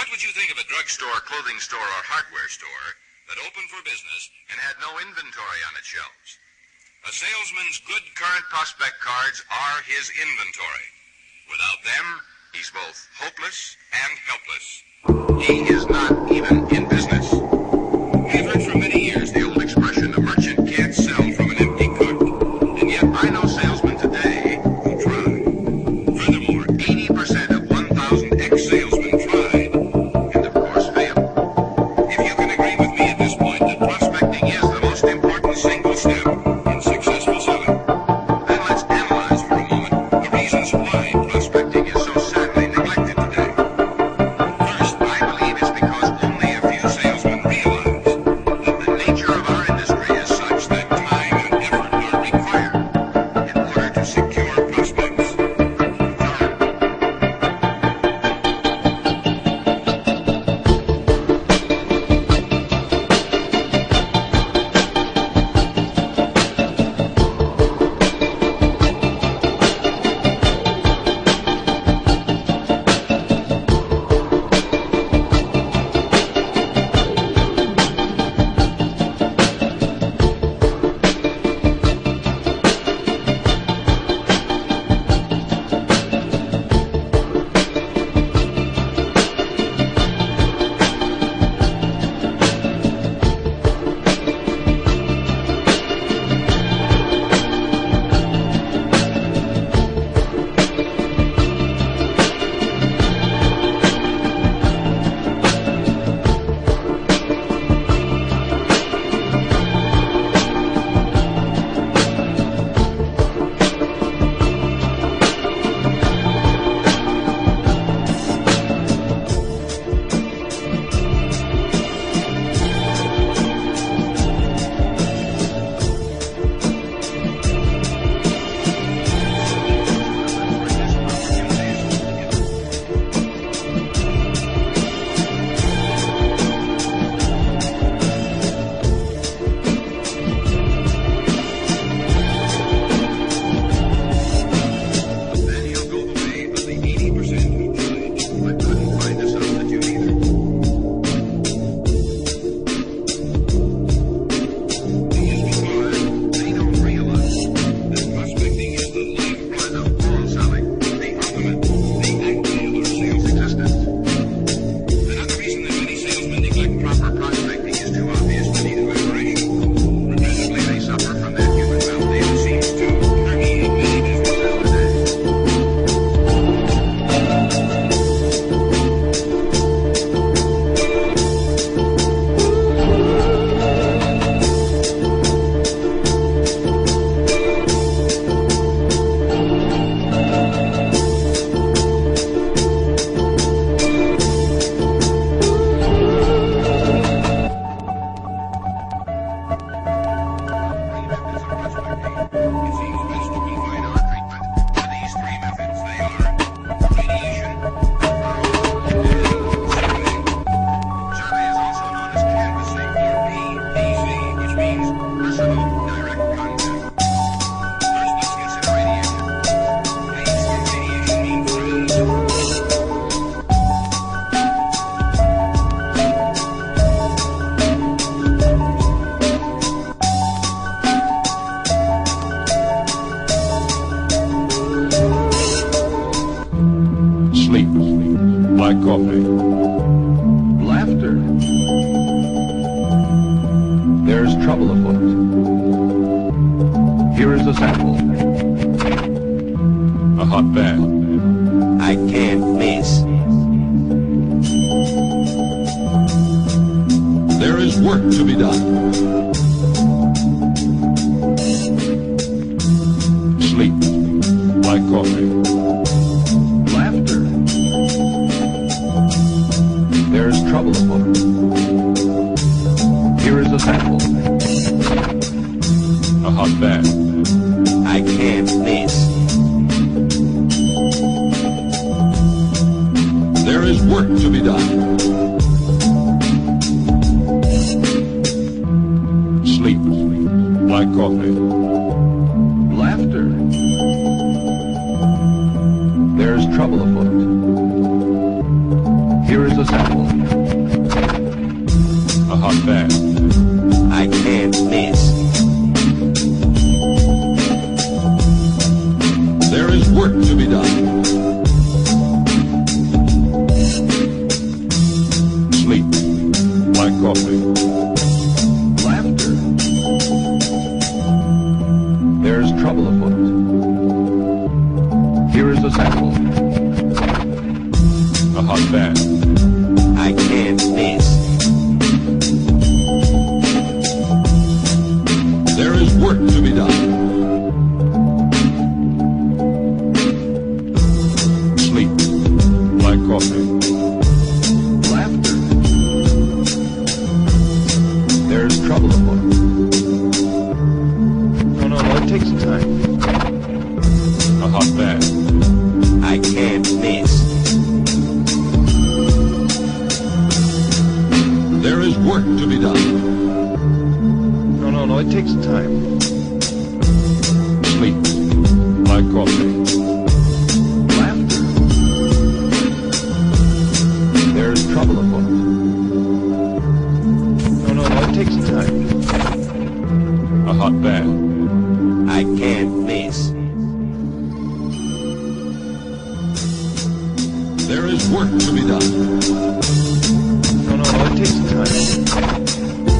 What would you think of a drugstore, clothing store, or hardware store that opened for business and had no inventory on its shelves? A salesman's good current prospect cards are his inventory. Without them, he's both hopeless and helpless. He is not even in business. coffee. Laughter. There's trouble afoot. Here is a sample. A hot bath. I can't miss. There is work to be done. Sleep like coffee. trouble for. Here is a sample. A hot bath. I can't miss. There is work to be done. Sleep. Black coffee. Laughter. There is trouble afoot. Work to be done. Sleep. Black coffee. Laughter. There's trouble afoot. Here is a sample. A hot bath. I can't miss. There is work to be done. There's trouble afoot. No, no, no, it takes time. A hot bath. I can't miss. There is work to be done. No, no, no, it takes time. Sleep. Black coffee. There is work to be done. No, no, no, it takes time.